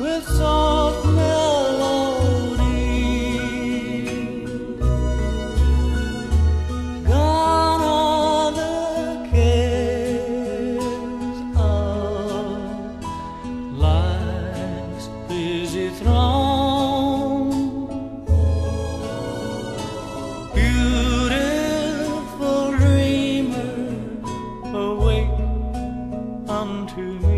with song. to me.